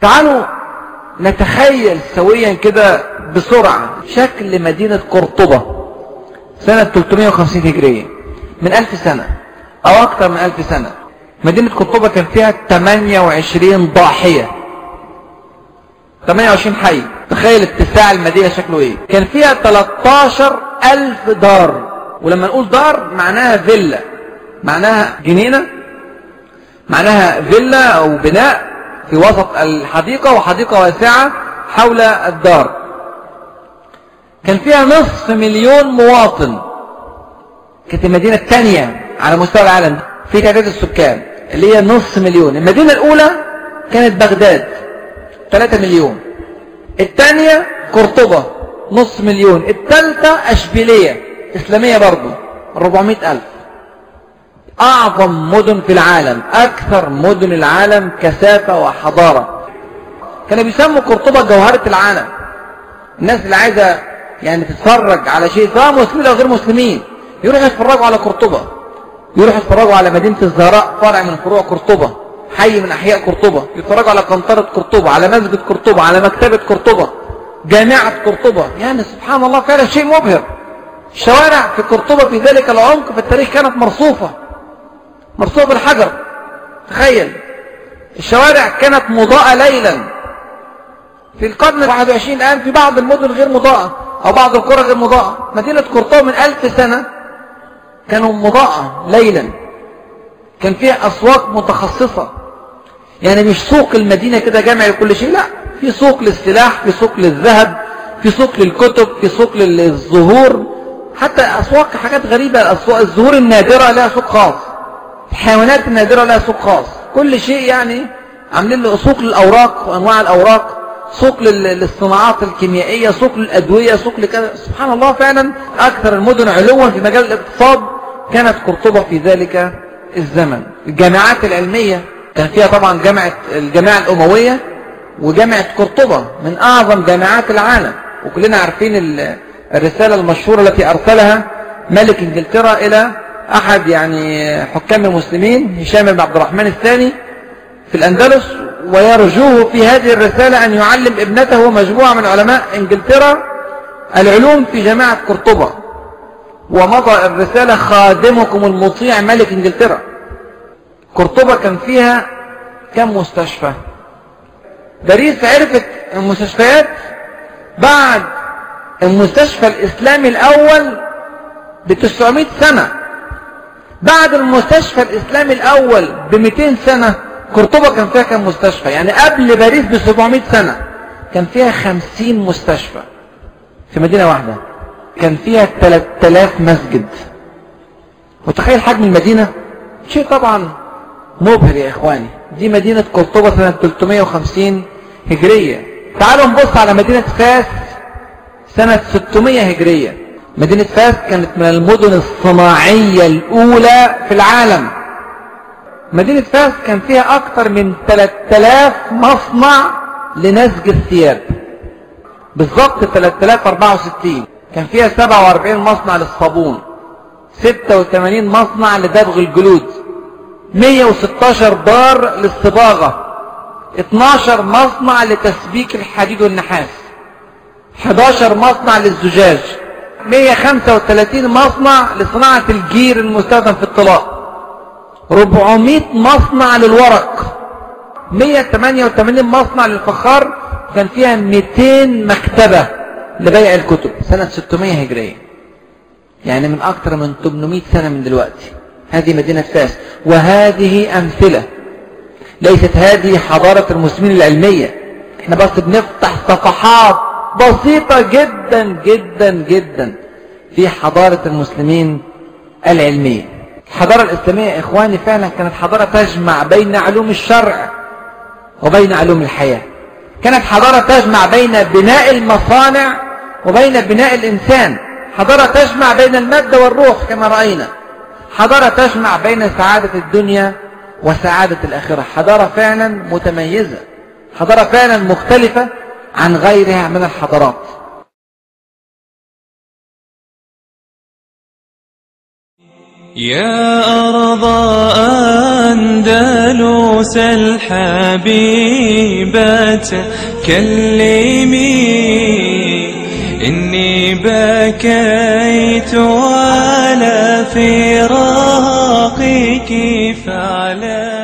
تعالوا نتخيل سويا كده بسرعة شكل مدينة قرطبة سنة 350 هجرية من ألف سنة أو أكثر من ألف سنة. مدينة قرطبة كان فيها 28 ضاحية 28 حي. تخيل اتساع المدينة شكله إيه؟ كان فيها 13 ألف دار ولما نقول دار معناها فيلا معناها جنينة معناها فيلا أو بناء. في وسط الحديقة وحديقة واسعة حول الدار. كان فيها نصف مليون مواطن. كانت المدينة الثانية على مستوى العالم. في تعداد السكان اللي هي نصف مليون. المدينة الأولى كانت بغداد. 3 مليون. الثانية قرطبة. نص مليون. الثالثة أشبيلية. إسلامية برضو. 400 ألف. أعظم مدن في العالم أكثر مدن العالم كثافة وحضارة. كانوا بيسموا قرطبة جوهرة العالم. الناس اللي عايزة يعني تتفرج على شيء سواء مسلمين أو غير مسلمين يروحوا يتفرجوا على قرطبة. يروحوا يتفرجوا على مدينة الزهراء فرع من فروع قرطبة حي من أحياء قرطبة. يتفرجوا على قنطرة قرطبة على مسجد قرطبة على مكتبة قرطبة جامعة قرطبة. يعني سبحان الله فعلا شيء مبهر. الشوارع في قرطبة في ذلك العمق في التاريخ كانت مرصوفة. مرصوفة بالحجر تخيل. الشوارع كانت مضاءة ليلا. في القرن الواحد وعشرين الآن في بعض المدن غير مضاءة أو بعض القرى غير مضاءة. مدينة قرطبة من ألف سنة كانوا مضاءة ليلا. كان فيها أسواق متخصصة. يعني مش سوق المدينة كده جامع لكل شيء لا. في سوق للسلاح في سوق للذهب في سوق للكتب في سوق للزهور. حتى أسواق حاجات غريبة الزهور النادرة لها سوق خاص. الحيوانات النادرة لها سوق خاص. كل شيء يعني عاملين له سوق للأوراق وأنواع الأوراق سوق للصناعات الكيميائية سوق للأدوية سوق لكذا. سبحان الله فعلا أكثر المدن علوا في مجال الاقتصاد كانت قرطبة في ذلك الزمن. الجامعات العلمية كان فيها طبعا جامعة الجامعة الأموية وجامعة قرطبة من أعظم جامعات العالم. وكلنا عارفين الرسالة المشهورة التي أرسلها ملك إنجلترا إلى أحد يعني حكام المسلمين هشام بن عبد الرحمن الثاني في الأندلس ويرجوه في هذه الرسالة أن يعلم ابنته مجموعة من علماء إنجلترا العلوم في جامعة قرطبة. ومضى الرسالة خادمكم المطيع ملك إنجلترا. قرطبة كان فيها كم مستشفى؟ باريس عرفت المستشفيات بعد المستشفى الإسلامي الأول ب 900 سنة. بعد المستشفى الإسلامي الأول ب 200 سنة قرطبة كان فيها كم مستشفى؟ يعني قبل باريس ب 700 سنة كان فيها 50 مستشفى في مدينة واحدة. كان فيها 3000 مسجد. متخيل حجم المدينة؟ شيء طبعا مبهر يا إخواني. دي مدينة قرطبة سنة 350 هجرية. تعالوا نبص على مدينة فاس سنة 600 هجرية. مدينة فاس كانت من المدن الصناعية الأولى في العالم. مدينة فاس كان فيها أكثر من 3000 مصنع لنسج الثياب. بالضبط 3064 كان فيها 47 مصنع للصابون 86 مصنع لدبغ الجلود 116 دار للصباغة 12 مصنع لتسبيك الحديد والنحاس 11 مصنع للزجاج. 135 مصنع لصناعة الجير المستخدم في الطلاق. 400 مصنع للورق. 188 مصنع للفخار. كان فيها 200 مكتبة لبيع الكتب. سنة 600 هجرية. يعني من أكثر من 800 سنة من دلوقتي. هذه مدينة فاس. وهذه أمثلة. ليست هذه حضارة المسلمين العلمية. إحنا بس بنفتح صفحات بسيطة جدا جدا جدا في حضارة المسلمين العلمية. الحضارة الإسلامية يا إخواني فعلا كانت حضارة تجمع بين علوم الشرع وبين علوم الحياة. كانت حضارة تجمع بين بناء المصانع وبين بناء الإنسان. حضارة تجمع بين المادة والروح كما رأينا. حضارة تجمع بين سعادة الدنيا وسعادة الآخرة. حضارة فعلا متميزة. حضارة فعلا مختلفة. عن غيرها من الحضارات. يا أرض أندلس الحبيبة كلمي إني بكيت على فراقك فاعلمي